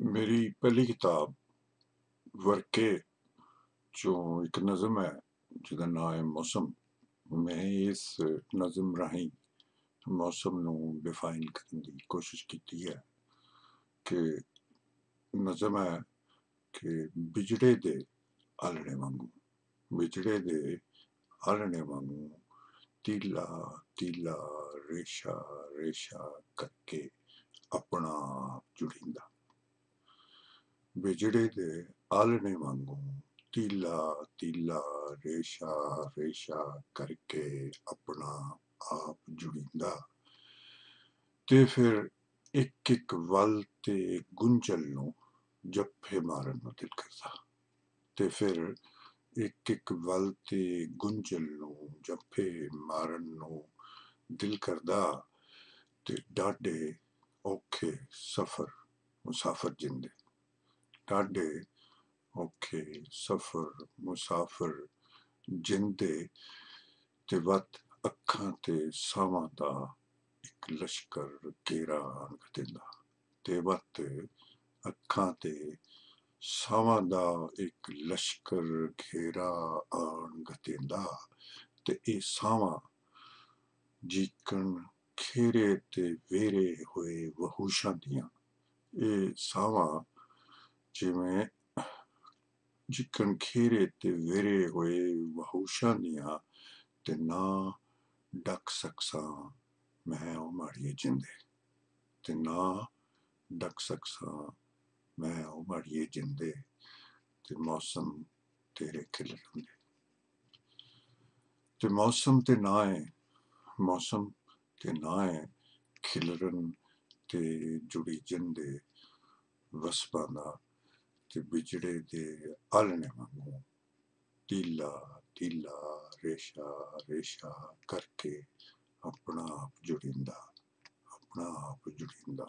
ਮੇਰੀ ਪਹਿਲੀ ਕਿਤਾਬ ਵਰਕੇ ਚੋਂ ਇੱਕ ਨਜ਼ਮ ਹੈ, ਜਿਹਦਾ ਨਾਮ ਹੈ ਮੌਸਮ। ਮੈਂ ਇਸ ਨਜ਼ਮ ਰਾਹੀਂ ਮੌਸਮ ਨੂੰ ਡਿਫਾਈਨ ਕਰਨ ਦੀ ਕੋਸ਼ਿਸ਼ ਕੀਤੀ ਹੈ ਕਿ ਨਜ਼ਮ ਹੈ ਕਿ ਬਿਜੜੇ ਦੇ ਆਲਣੇ ਵਾਂਗੂ, ਬਿਜੜੇ ਦੇ ਆਲਣੇ ਵਾਂਗੂ ਤੀਲਾ ਤੀਲਾ ਰੇਸ਼ਾ ਰੇਸ਼ਾ ਕਰਕੇ ਆਪਣਾ ਜੁੜਿੰਦਾ। ਬਿਜੜੇ ਦੇ ਆਲਣੇ ਵਾਂਗੂ ਤੀਲਾ ਤੀਲਾ ਰੇਸ਼ਾ ਰੇਸ਼ਾ ਕਰਕੇ ਆਪਣਾ ਆਪ ਜੁੜਿੰਦਾ ਤੇ ਫਿਰ ਇੱਕ ਇੱਕ ਵੱਲ ਤੇ ਗੁੰਝਲ ਨੂੰ ਜੱਫੇ ਮਾਰਨ ਨੂੰ ਦਿਲ ਕਰਦਾ ਤੇ ਫਿਰ ਇੱਕ ਇੱਕ ਵੱਲ ਤੇ ਗੁੰਝਲ ਨੂੰ ਜੱਫੇ ਮਾਰਨ ਨੂੰ ਦਿਲ ਕਰਦਾ ਤੇ ਡਾਢੇ ਔਖੇ ਸਫ਼ਰ, ਮੁਸਾਫਰ ਜਿੰਦੇ। ਡਾਢੇ ਔਖੇ ਸਫ਼ਰ, ਮੁਸਾਫਰ ਜਿੰਦੇ ਤੇ ਵਤ ਅੱਖਾਂ ਤੇ ਸਾਵਾਂ ਦਾ ਇੱਕ ਲਸ਼ਕਰ ਘੇਰਾ ਅੰਗ ਦਿੰਦਾ। ਤੇ ਵਤ ਅੱਖਾਂ ਤੇ ਸਾਵਾਂ ਦਾ ਇੱਕ ਲਸ਼ਕਰ ਘੇਰਾ ਅੰਗ ਦਿੰਦਾ ਤੇ ਇਹ ਸਾਵਾਂ ਜੀਕਣ ਖੇਰੇ ਤੇ ਵੇਰੇ ਹੋਏ ਵਹੂਸ਼ਾਂ ਦੀਆਂ। ਇਹ ਸਾਵਾਂ ਜਿਵੇਂ ਜਿਕਣ ਖੇਰੇ ਤੇ ਵੇਰੇ ਹੋਏ ਵਹੂਸ਼ਾਂ ਦੀਆਂ ਤੇ ਨਾ ਡੱਕ ਸਕਸਾਂ ਮੈਂ ਉਹ ਮਾੜੀਏ ਜਿੰਦੇ ਤੇ ਨਾ ਡੱਕ ਸਕਸਾਂ ਮੈਂ ਉਹ ਮਾੜੀਏ ਜਿੰਦੇ ਤੇ ਮੌਸਮ ਤੇਰੇ ਖਿਲ ਹੁੰਦੇ ਤੇ ਮੌਸਮ ਤੇ ਨਾ ਹੈ ਮੌਸਮ ਤੇ ਨਾ ਹੈ ਖਿਲਰਨ ਤੇ ਜੁੜੀ ਜਿੰਦੇ ਵਸਪਾਂ ਦਾ ਤੇ ਵਿਜੜੇ ਦੇ ਆਲਣੇ ਵਾਂਗੂ ਤੀਲਾ ਤੀਲਾ ਰੇਸ਼ਾ ਰੇਸ਼ਾ ਕਰਕੇ ਆਪਣਾ ਆਪ ਜੁੜਿੰਦਾ, ਆਪਣਾ ਆਪ ਜੁੜਿੰਦਾ।